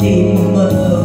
tim mơ.